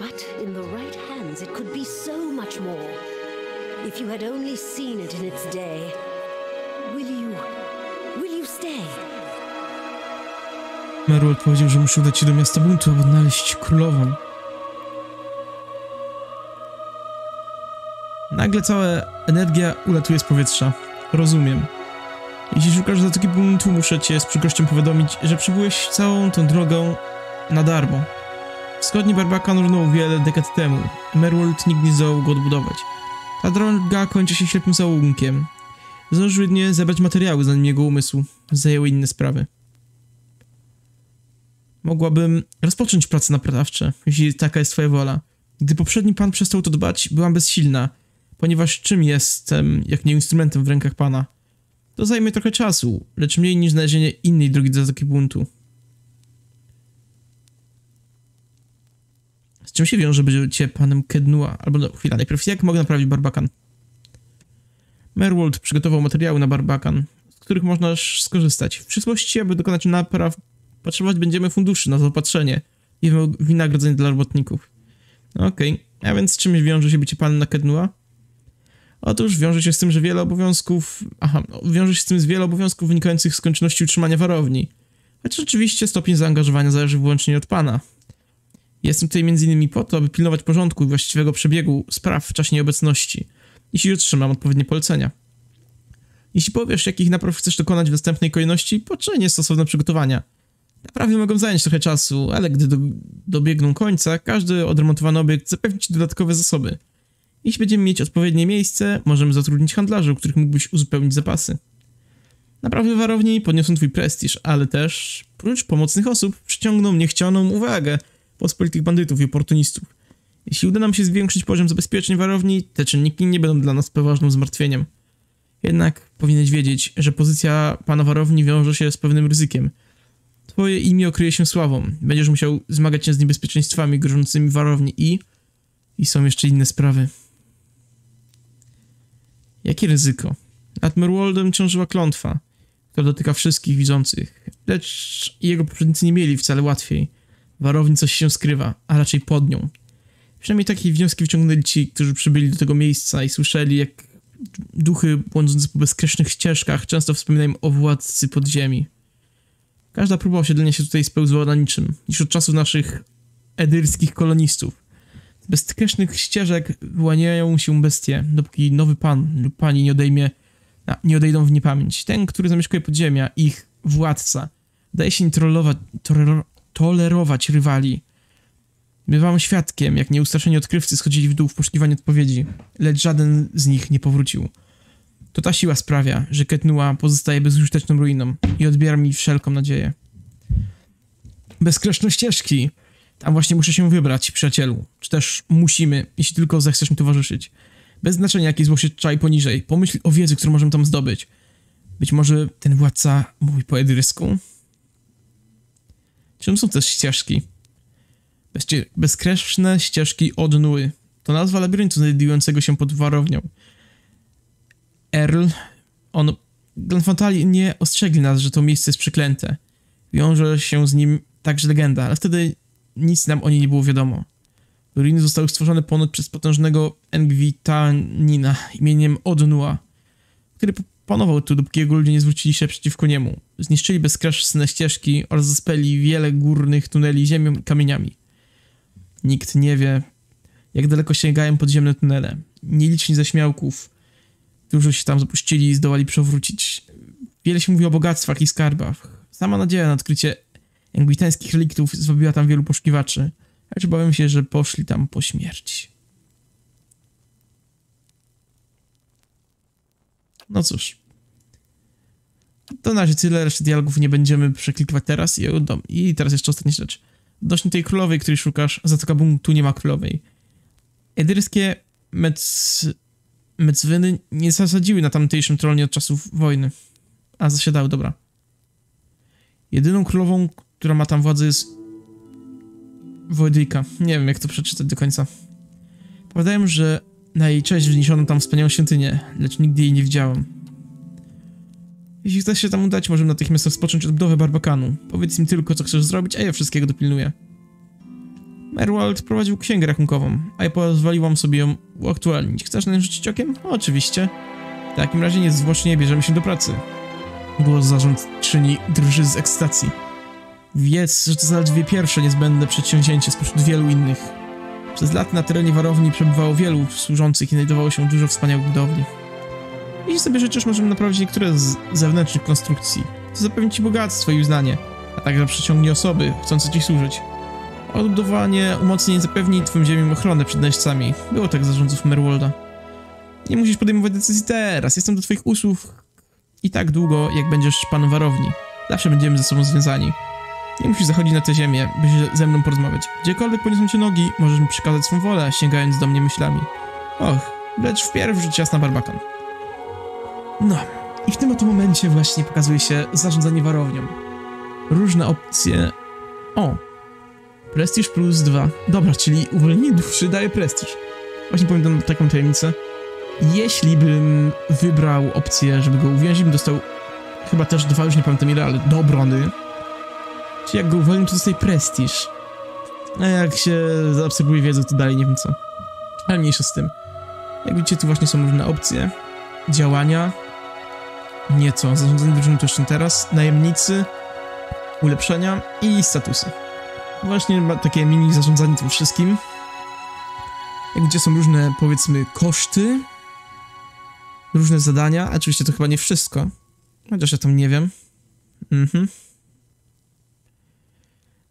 But in the right hands, it could be so much more. If you had only seen it in its day, will you. will you stay? Merwald powiedział, że muszę udać do miasta buntu, aby odnaleźć królową. Nagle cała energia ulatuje z powietrza. Rozumiem. Jeśli szukasz Zatoki Buntu, muszę cię z przykrością powiadomić, że przybyłeś całą tą drogą na darmo. Wschodni Barbakan runął wiele dekad temu. Merwold nigdy nie zdołał go odbudować. Ta droga kończy się ślepym załógunkiem. Zdążył jedynie zebrać materiały, zanim jego umysł zajęły inne sprawy. Mogłabym rozpocząć prace naprawcze, jeśli taka jest twoja wola. Gdy poprzedni pan przestał to dbać, byłam bezsilna, ponieważ czym jestem, jak nie instrumentem w rękach pana? To zajmie trochę czasu, lecz mniej niż znalezienie innej drogi do Zatoki Buntu. Z czym się wiąże bycie panem Kednua? Albo no, chwila, najpierw jak mogę naprawić Barbakan? Merwold przygotował materiały na Barbakan, z których można skorzystać. W przyszłości, aby dokonać napraw, potrzebować będziemy funduszy na zaopatrzenie i wy- wynagrodzeń dla robotników. Okej, a więc z czymś wiąże się bycie panem na Kednua? Otóż wiąże się z tym, że wiele obowiązków. Aha, no, wiąże się z tym z wiele obowiązków wynikających z konieczności utrzymania warowni. Choć oczywiście stopień zaangażowania zależy wyłącznie od pana. Jestem tutaj m.in. po to, aby pilnować porządku i właściwego przebiegu spraw w czasie nieobecności, jeśli otrzymam odpowiednie polecenia. Jeśli powiesz, jakich napraw chcesz dokonać w następnej kolejności, poczynię stosowne przygotowania. Naprawy mogą zająć trochę czasu, ale gdy do, dobiegną końca, każdy odremontowany obiekt zapewni ci dodatkowe zasoby. Jeśli będziemy mieć odpowiednie miejsce, możemy zatrudnić handlarzy, u których mógłbyś uzupełnić zapasy. Naprawy warowni podniosą twój prestiż, ale też, prócz pomocnych osób, przyciągną niechcianą uwagę pospolitych bandytów i oportunistów. Jeśli uda nam się zwiększyć poziom zabezpieczeń warowni, te czynniki nie będą dla nas poważnym zmartwieniem. Jednak powinieneś wiedzieć, że pozycja pana warowni wiąże się z pewnym ryzykiem. Twoje imię okryje się sławą. Będziesz musiał zmagać się z niebezpieczeństwami grożącymi warowni i... I są jeszcze inne sprawy. Jakie ryzyko? Nad Merwoldem ciążyła klątwa, która dotyka wszystkich widzących, lecz jego poprzednicy nie mieli wcale łatwiej. Warowni coś się skrywa, a raczej pod nią. Przynajmniej takie wnioski wyciągnęli ci, którzy przybyli do tego miejsca i słyszeli, jak duchy błądzące po bezkreśnych ścieżkach często wspominają o władcy podziemi. Każda próba osiedlenia się tutaj spełzła na niczym, niż od czasów naszych edyrskich kolonistów. Z bezkreśnych ścieżek wyłaniają się bestie, dopóki nowy pan lub pani nie odejmie, a, nie odejdą w niepamięć. Ten, który zamieszkuje podziemia, ich władca, daje się trollować, tolero, tolerować rywali. Bywałem świadkiem, jak nieustraszeni odkrywcy schodzili w dół w poszukiwaniu odpowiedzi, lecz żaden z nich nie powrócił. To ta siła sprawia, że Ketnua pozostaje bezużyteczną ruiną i odbiera mi wszelką nadzieję. Bezkreśne ścieżki! Tam właśnie muszę się wybrać, przyjacielu. Czy też musimy, jeśli tylko zechcesz mi towarzyszyć. Bez znaczenia, jakie zło się czai poniżej. Pomyśl o wiedzy, którą możemy tam zdobyć. Być może ten władca mówi po edrysku? Czym są te ścieżki? Bezcie- ścieżki od Nły. To nazwa labiryntu znajdującego się pod warownią. Earl, on... Glenfantali nie ostrzegli nas, że to miejsce jest przeklęte. Wiąże się z nim także legenda, ale wtedy nic nam o niej nie było wiadomo. Ruiny zostały stworzone ponoć przez potężnego Engwitanina imieniem Odnua, który panował tu, dopóki jego ludzie nie zwrócili się przeciwko niemu. Zniszczyli bezkresne ścieżki oraz zaspeli wiele górnych tuneli ziemią i kamieniami. Nikt nie wie, jak daleko sięgają podziemne tunele. Nieliczni zaśmiałków, którzy się tam zapuścili i zdołali przewrócić. Wiele się mówi o bogactwach i skarbach. Sama nadzieja na odkrycie engwitańskich reliktów zwabiła tam wielu poszukiwaczy, lecz bałem się, że poszli tam po śmierci. No cóż. To na razie tyle, reszty dialogów nie będziemy przeklikiwać teraz i, i teraz jeszcze ostatnia rzecz. Odnośnie tej królowej, której szukasz, Zatoka Bum, tu nie ma królowej. Edyrskie mec... mecwyny nie zasadziły na tamtejszym tronie od czasów wojny. A, zasiadały, dobra. Jedyną królową, która ma tam władzę jest Wojdyka. Nie wiem, jak to przeczytać do końca. Powiadają, że na jej cześć wniesiono tam wspaniałą świątynię, lecz nigdy jej nie widziałem. Jeśli chcesz się tam udać, możemy natychmiast rozpocząć odbudowę Barbakanu. Powiedz im tylko, co chcesz zrobić, a ja wszystkiego dopilnuję. Merwald prowadził księgę rachunkową, a ja pozwoliłam sobie ją uaktualnić. Chcesz na nią rzucić okiem? Oczywiście. W takim razie niezwłocznie bierzemy się do pracy. Głos zarządczyni drży z ekscytacji. Wiedz, że to zaledwie pierwsze niezbędne przedsięwzięcie spośród wielu innych. Przez lat na terenie warowni przebywało wielu służących i znajdowało się dużo wspaniałych budowli. Jeśli sobie życzysz, możemy naprawić niektóre z zewnętrznych konstrukcji. To zapewni ci bogactwo i uznanie, a także przyciągnie osoby chcące ci służyć. Odbudowanie umocnień zapewni twoim ziemiom ochronę przed najeźdźcami. Było tak za rządów Merwolda. Nie musisz podejmować decyzji teraz. Jestem do twoich usług i tak długo, jak będziesz panem warowni. Zawsze będziemy ze sobą związani. Nie musisz zachodzić na tę ziemię, by ze mną porozmawiać. Gdziekolwiek poniosą cię nogi, możesz mi przekazać swą wolę, sięgając do mnie myślami. Och, lecz wpierw rzuć jasna barbakan. No, i w tym oto momencie właśnie pokazuje się zarządzanie warownią. Różne opcje... O! Prestiż plus 2. Dobra, czyli uwolnienie duszy daje prestiż. Właśnie pamiętam taką tajemnicę. Jeśli bym wybrał opcję, żeby go uwięzić, bym dostał chyba też dwa, już nie pamiętam ile, ale do obrony. Czy jak go uwolnię, to dostaję prestiż. A jak się zaobserwuje wiedzę, to dalej nie wiem co. Ale mniejsza z tym. Jak widzicie, tu właśnie są różne opcje. Działania. Nieco. Zarządzanie drużyną to jeszcze teraz. Najemnicy. Ulepszenia i statusy. Właśnie takie mini zarządzanie tym wszystkim. Jak widzicie, są różne, powiedzmy, koszty. Różne zadania. Oczywiście to chyba nie wszystko. Chociaż ja tam nie wiem. Mhm.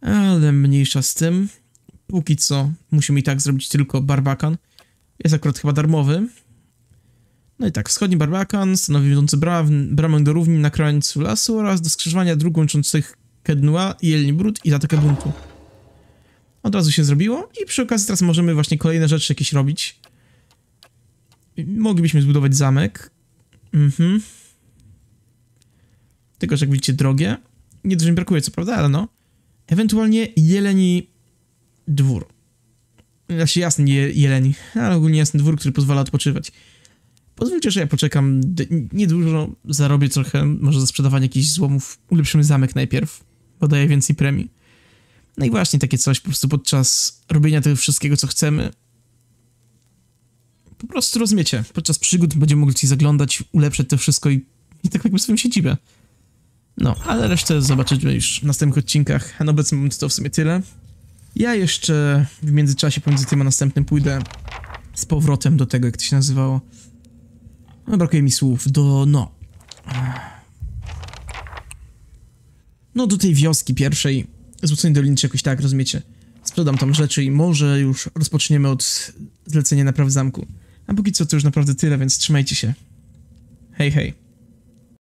Ale mniejsza z tym. Póki co musimy i tak zrobić tylko barbakan. Jest akurat chyba darmowy. No i tak, wschodni barbakan stanowi wiodący bra bramę do równin na krańcu lasu oraz do skrzyżowania dróg łączących Kednua i Elnibrud i Zatokę Buntu. Od razu się zrobiło i przy okazji teraz możemy właśnie kolejne rzeczy jakieś robić. Moglibyśmy zbudować zamek. Mhm. Tylko, że jak widzicie, drogie. Nie dużo mi brakuje, co prawda, ale no. Ewentualnie jeleni dwór. Znaczy jasny nie jeleni, ale ogólnie jasny dwór, który pozwala odpoczywać. Pozwólcie, że ja poczekam niedużo, zarobię trochę, może za sprzedawanie jakichś złomów, ulepszymy zamek najpierw, podaję więcej premii. No i właśnie takie coś, po prostu podczas robienia tego wszystkiego, co chcemy, po prostu rozumiecie, podczas przygód będziemy mogli ci zaglądać, ulepszać to wszystko i, i tak jakby swoją siedzibę. No, ale resztę zobaczymy już w następnych odcinkach. Na obecny moment to w sumie tyle. Ja jeszcze w międzyczasie pomiędzy tym a następnym pójdę z powrotem do tego, jak to się nazywało. No, brakuje mi słów. Do, no... No, do tej wioski pierwszej. Złocenie doliny czy jakoś tak, rozumiecie? Sprzedam tam rzeczy i może już rozpoczniemy od zlecenia naprawy zamku. A póki co to już naprawdę tyle, więc trzymajcie się. Hej, hej.